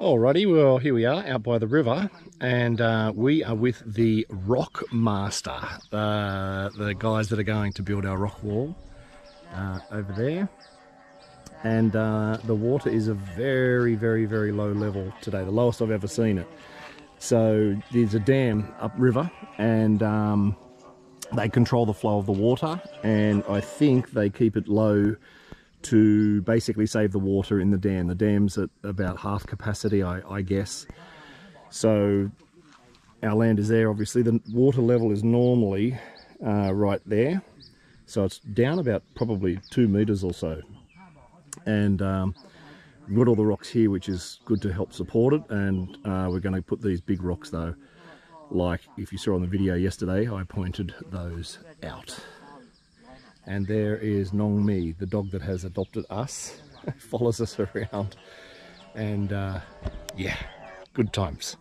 Alrighty, well here we are out by the river and uh, we are with the Rock Master, uh, the guys that are going to build our rock wall uh, over there. And uh, the water is a very, very, very low level today, the lowest I've ever seen it. So there's a dam upriver and um, they control the flow of the water and I think they keep it low to basically save the water in the dam. The dam's at about half capacity, I, I guess. So our land is there, obviously. The water level is normally uh, right there. So it's down about probably two meters or so. And um, we've got all the rocks here, which is good to help support it. And uh, we're going to put these big rocks though, like if you saw on the video yesterday, I pointed those out. And there is Nong Mi, the dog that has adopted us, follows us around. And uh, yeah, good times.